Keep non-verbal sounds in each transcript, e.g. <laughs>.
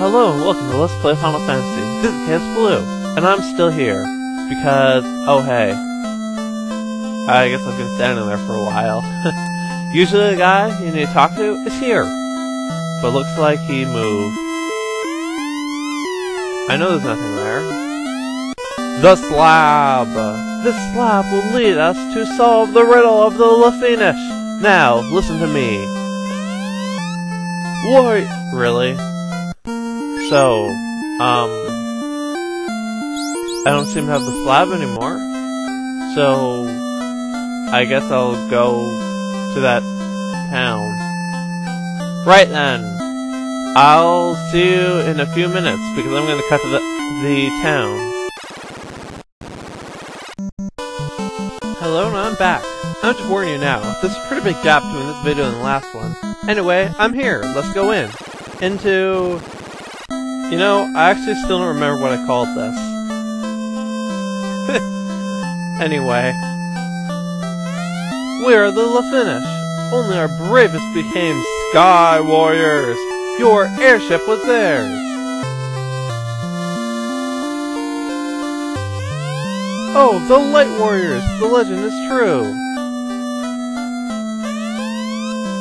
Hello and welcome to Let's Play Final Fantasy. This is Blue, and I'm still here because, oh hey, I guess I've been standing there for a while. <laughs> Usually the guy you need to talk to is here, but looks like he moved. I know there's nothing there. The slab! This slab will lead us to solve the riddle of the Lefeinish. Now, listen to me. What? Really? So, um, I don't seem to have the slab anymore. So, I guess I'll go to that town. Right then. I'll see you in a few minutes because I'm going to cut to the, the town. Hello, and I'm back. I'm to warn you now, there's a pretty big gap between this video and the last one. Anyway, I'm here. Let's go in. Into... You know, I actually still don't remember what I called this. <laughs> anyway. We are the Lefeinish. Only our bravest became Sky Warriors. Your airship was theirs. Oh, the Light Warriors! The legend is true!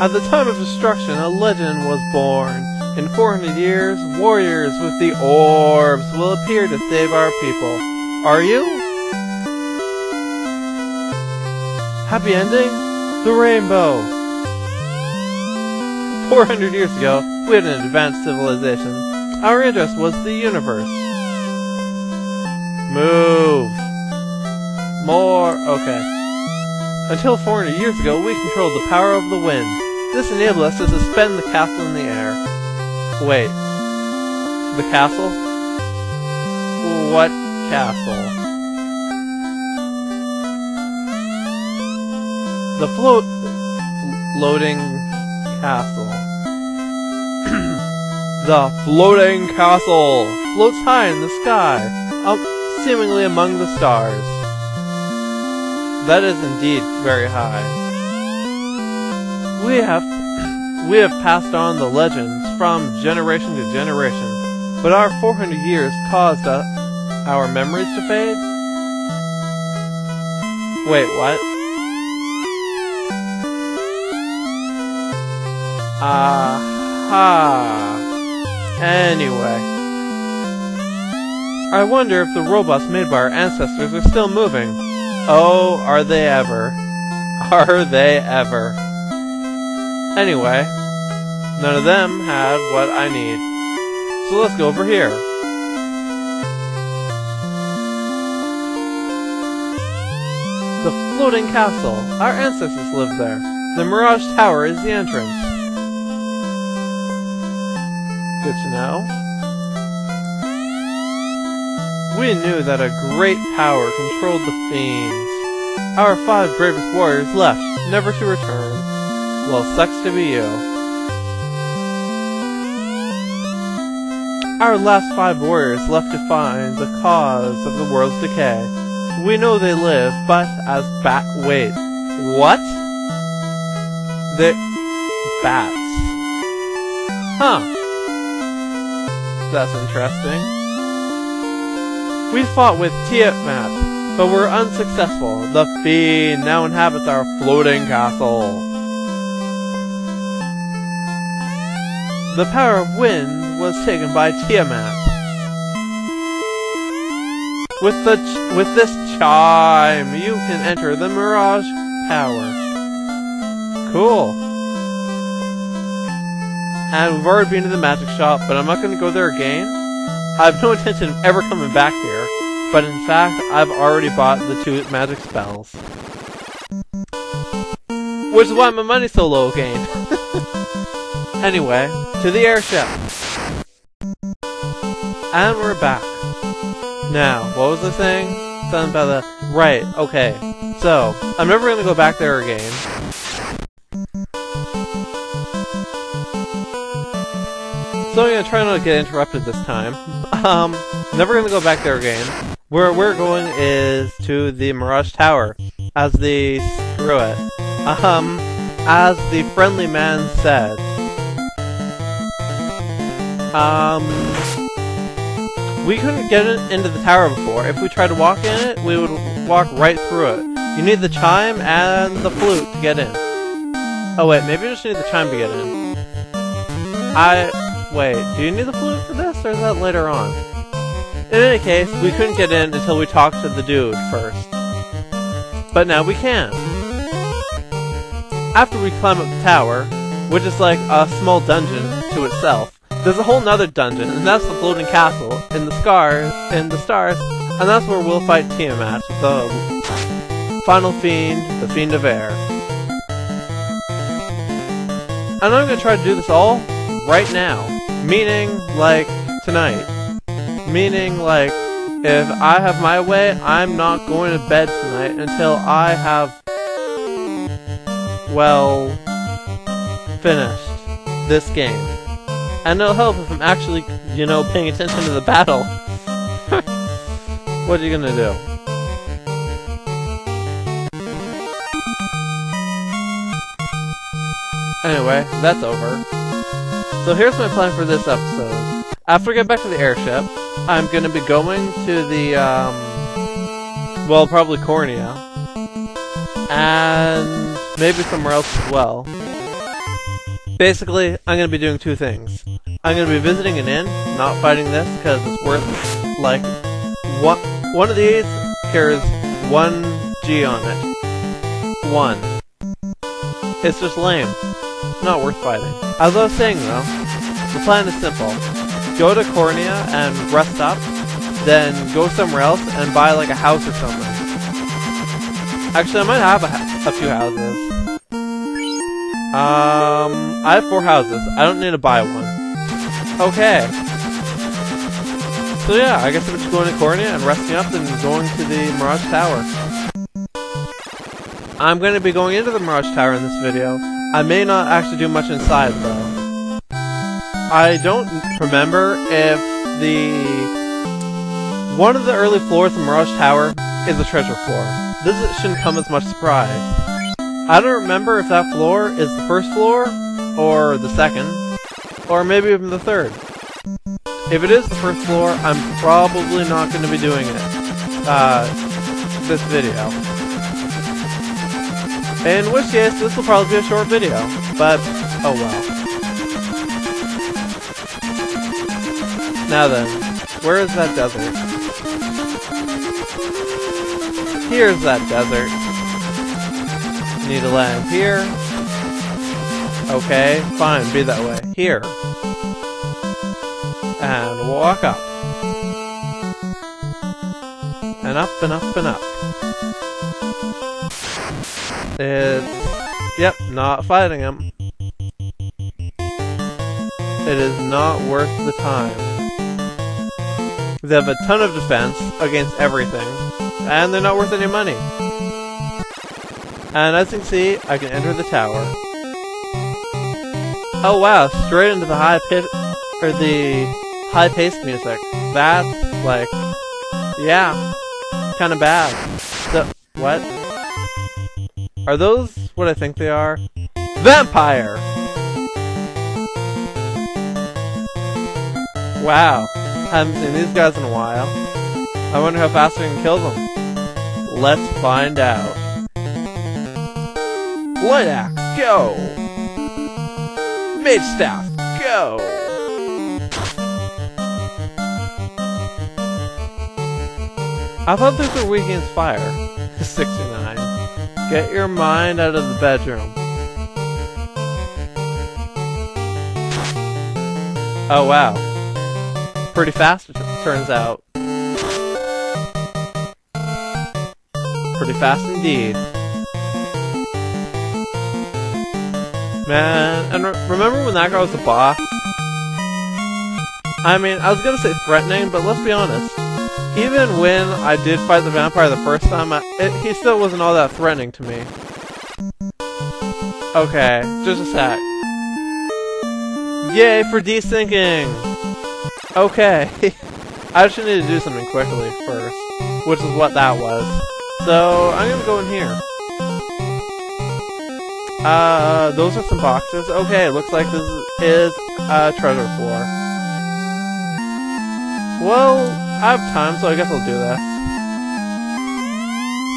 At the time of destruction, a legend was born. In 400 years, warriors with the orbs will appear to save our people. Are you? Happy ending? The rainbow! 400 years ago, we had an advanced civilization. Our interest was the universe. Move! More, okay. Until 400 years ago, we controlled the power of the wind. This enabled us to suspend the castle in the air. Wait. The castle? What castle? The float... floating castle. <clears throat> the floating castle floats high in the sky, up seemingly among the stars. That is indeed very high. We have <clears throat> we have passed on the legends from generation to generation, but our 400 years caused our memories to fade? Wait, what? Ah, Aha. Anyway. I wonder if the robots made by our ancestors are still moving. Oh, are they ever. <laughs> Are they ever. Anyway, none of them had what I need. So let's go over here. The floating castle. Our ancestors lived there. The Mirage Tower is the entrance. Good to know. We knew that a great power controlled the fiends. Our five bravest warriors left, never to return. Well, sucks to be you. Our last five warriors left to find the cause of the world's decay. We know they live, but as bat- wait. What? The- bats. Huh. That's interesting. We fought with Tiamat, but were unsuccessful. The Fiend now inhabits our floating castle. The power of wind was taken by Tiamat. With the with this chime, you can enter the Mirage Tower. Cool. And we've already been to the magic shop, but I'm not going to go there again. I have no intention of ever coming back here, but in fact, I've already bought the two magic spells. Which is why my money's so low again. <laughs> anyway, to the airship. And we're back. Now, what was the thing? Something about the... Right, okay. So, I'm never gonna go back there again. So I'm gonna try not to get interrupted this time. Um, never gonna go back there again. Where we're going is to the Mirage Tower. As the... screw it. Um, as the friendly man said. Um, we couldn't get in, into the tower before. If we tried to walk in it, we would walk right through it. You need the chime and the flute to get in. Oh wait, maybe you just need the chime to get in. I... wait, do you need the flute for this, or is that later on? In any case, we couldn't get in until we talked to the dude first. But now we can. After we climb up the tower, which is like a small dungeon to itself, there's a whole nother dungeon, and that's the floating castle and the scars and the stars, and that's where we'll fight Tiamat, the final fiend, the fiend of air. And I'm gonna try to do this all right now, meaning like tonight, meaning like if I have my way, I'm not going to bed tonight until I have well finished this game. And it'll help if I'm actually, you know, paying attention to the battle. <laughs> what are you gonna do? Anyway, that's over. So here's my plan for this episode. After I get back to the airship, I'm gonna be going to the, um, well, probably Coneria. And maybe somewhere else as well. Basically, I'm gonna be doing two things. I'm gonna be visiting an inn, not fighting this, because it's worth, like, one, one of these carries one G on it. One. It's just lame. Not worth fighting. As I was saying though, the plan is simple. Go to Coneria and rest up, then go somewhere else and buy like a house or something. Actually, I might have a, a few houses. Um, I have four houses. I don't need to buy one. Okay. So yeah, I guess I'm just going to Coneria and resting up and going to the Mirage Tower. I'm going to be going into the Mirage Tower in this video. I may not actually do much inside though. I don't remember if the... One of the early floors of Mirage Tower is a treasure floor. This shouldn't come as much surprise. I don't remember if that floor is the first floor, or the second, or maybe even the third. If it is the first floor, I'm probably not going to be doing it. Uh, this video. In which case, this will probably be a short video. But, oh well. Now then, where is that desert? Here's that desert. Need to land here. Okay, fine, be that way. Here. And walk up. And up and up and up. It's... Yep, not fighting him. It is not worth the time. They have a ton of defense against everything, and they're not worth any money. And as you can see, I can enter the tower. Oh wow, straight into the high pit or the high paced music. That's like yeah. Kinda bad. So what? Are those what I think they are? Vampire! Wow. Haven't seen these guys in a while. I wonder how fast we can kill them. Let's find out. Light axe, go! Mage Staff, go! I thought were weak against fire. <laughs> 69. Get your mind out of the bedroom. Oh wow. Pretty fast, it turns out. Pretty fast indeed. Man, and re remember when that guy was the boss? I mean, I was gonna say threatening, but let's be honest. Even when I did fight the vampire the first time, I, it, he still wasn't all that threatening to me. Okay, just a sec. Yay for desyncing! Okay. <laughs> I just need to do something quickly first, which is what that was. So, I'm gonna go in here. Uh, those are some boxes. Okay, looks like this is a treasure floor. Well, I have time, so I guess I'll do that.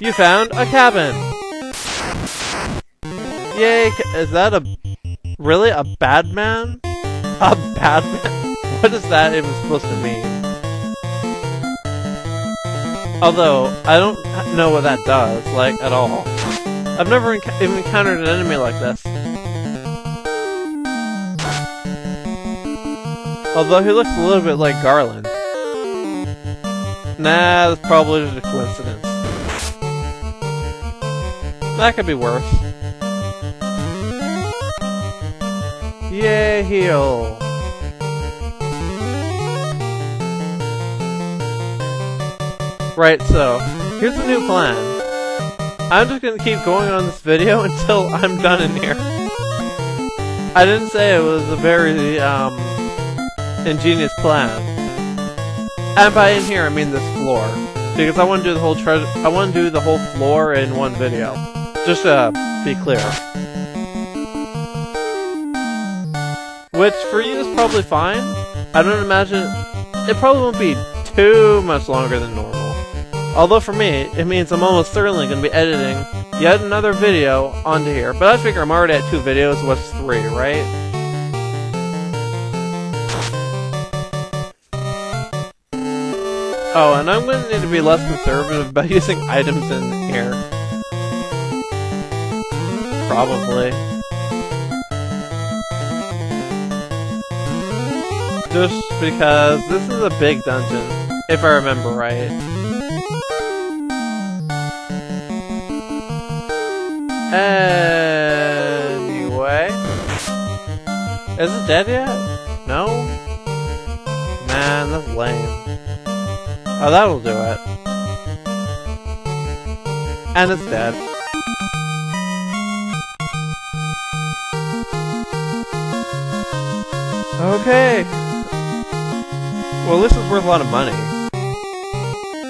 You found a cabin! Yay, is that a... Really? A bad man? <laughs> A bad man? <laughs> What is that even supposed to mean? Although, I don't know what that does, like, at all. I've never enc even encountered an enemy like this. Although he looks a little bit like Garland. Nah, that's probably just a coincidence. That could be worse. Yay, heal! Right, so, here's a new plan. I'm just gonna keep going on this video <laughs> until I'm done in here. I didn't say it was a very, um, ingenious plan. And by in here, I mean this floor. Because I want to do the whole treasure- I want to do the whole floor in one video. Just to be clear. Which, for you, is probably fine. I don't imagine- it probably won't be too much longer than normal. Although for me, it means I'm almost certainly going to be editing yet another video onto here. But I figure I'm already at two videos, what's three, right? Oh, and I'm going to need to be less conservative about <laughs> using items in here. Probably. Just because this is a big dungeon, if I remember right. Anyway. Is it dead yet? No? Man, that's lame. Oh, that'll do it. And it's dead. Okay. Well, this is worth a lot of money.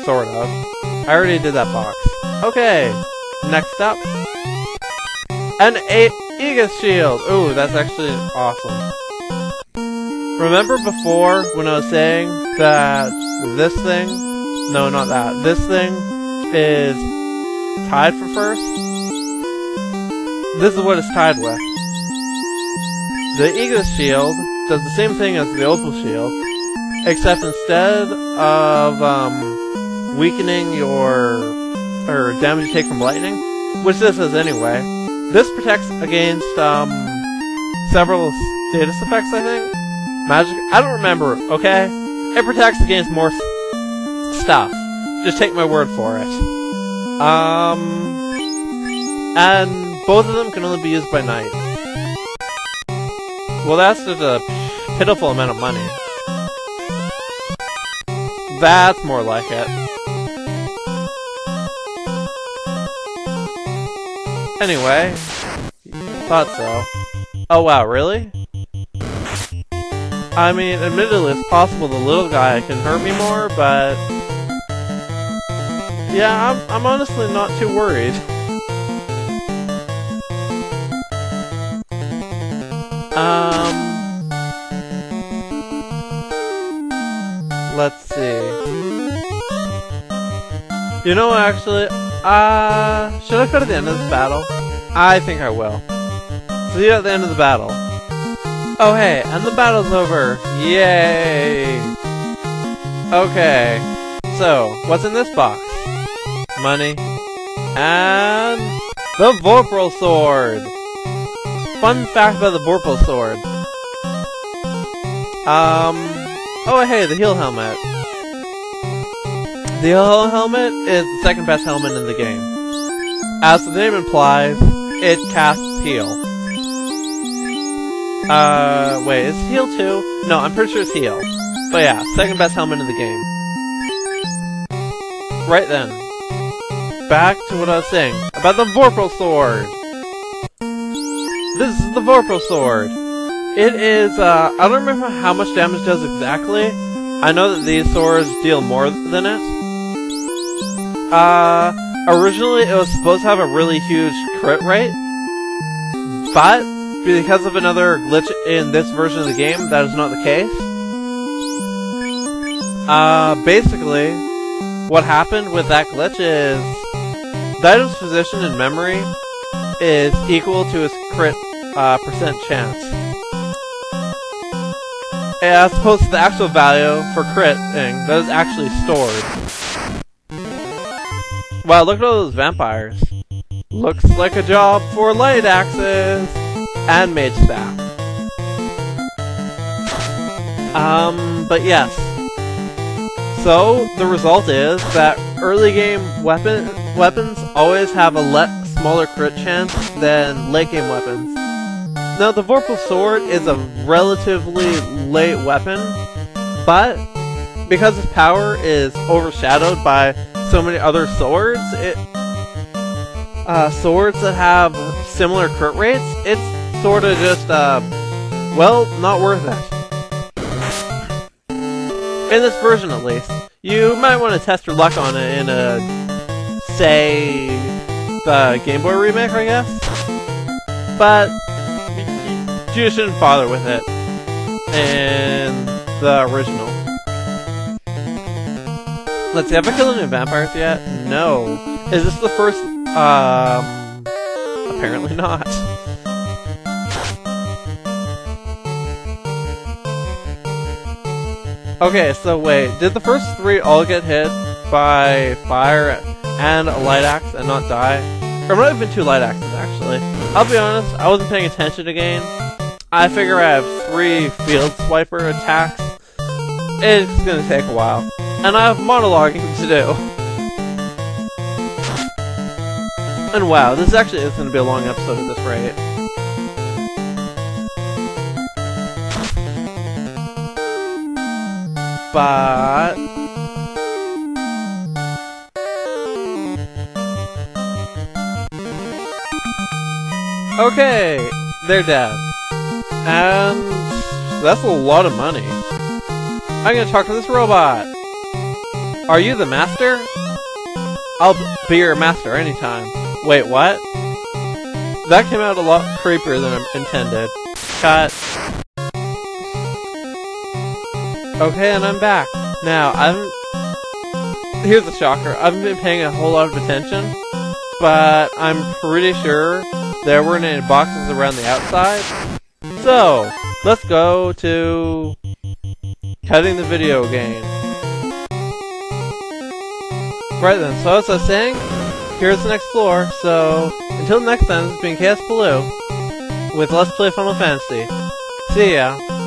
Sort of. I already did that box. Okay. Next up. An A Aegis shield! Ooh, that's actually awesome. Remember before when I was saying that this thing, no not that, this thing is tied for first? This is what it's tied with. The Aegis shield does the same thing as the Opal shield, except instead of um, weakening your, or damage you take from lightning, which this is anyway, this protects against um, several status effects I think? Magic? I don't remember, okay? It protects against more stuff. Just take my word for it. Um, and both of them can only be used by knight. Well, that's just a pitiful amount of money. That's more like it. Anyway, thought so. Oh wow, really? I mean, admittedly, it's possible the little guy can hurt me more, but... Yeah, I'm, I'm honestly not too worried. Um... Let's see. You know, actually, uh... Should I go to the end of this battle? I think I will. See you at the end of the battle. Oh hey, and the battle's over! Yay! Okay, so, what's in this box? Money. And... The Vorpal Sword! Fun fact about the Vorpal Sword. Um... Oh hey, the heal helmet. The heal helmet is the second best helmet in the game. As the name implies, it casts heal. Uh, wait, is heal too? No, I'm pretty sure it's heal. But yeah, second best helmet in the game. Right then. Back to what I was saying about the Vorpal Sword! This is the Vorpal Sword! It is, uh, I don't remember how much damage it does exactly. I know that these swords deal more than it. Uh, originally it was supposed to have a really huge crit rate. But, because of another glitch in this version of the game, that is not the case. Uh, basically, what happened with that glitch is the item's position in memory is equal to its crit uh, percent chance. As opposed to the actual value for critting that is actually stored. Wow, look at all those vampires. Looks like a job for light axes and mage staff. Um, but yes. So, the result is that early game weapon weapons always have a le smaller crit chance than late game weapons. Now, the Vorpal Sword is a relatively late weapon, but because its power is overshadowed by so many other swords, it uh, swords that have similar crit rates, it's sort of just, uh, well, not worth it. In this version, at least. You might want to test your luck on it in a, say, the Game Boy remake, I guess? But, you shouldn't bother with it in the original. Let's see, have I killed any vampires yet? No. Is this the first, um... Apparently not. Okay, so wait, did the first three all get hit by fire and a light axe and not die? Or might have been two light axes, actually. I'll be honest, I wasn't paying attention again. I figure I have three field swiper attacks. It's gonna take a while. And I have monologuing to do. And wow, this actually is gonna be a long episode at this rate. but... Okay, they're dead. And that's a lot of money. I'm gonna talk to this robot. Are you the master? I'll be your master anytime. Wait, what? That came out a lot creepier than I intended. Cut. Okay, and I'm back. Now, I haven't... Here's the shocker. I haven't been paying a whole lot of attention, but I'm pretty sure there weren't any boxes around the outside. So, let's go to... Cutting the video game. Right then, so as I was saying, here's the next floor, so until next time, has been Kaosubaloo with Let's Play Final Fantasy. See ya!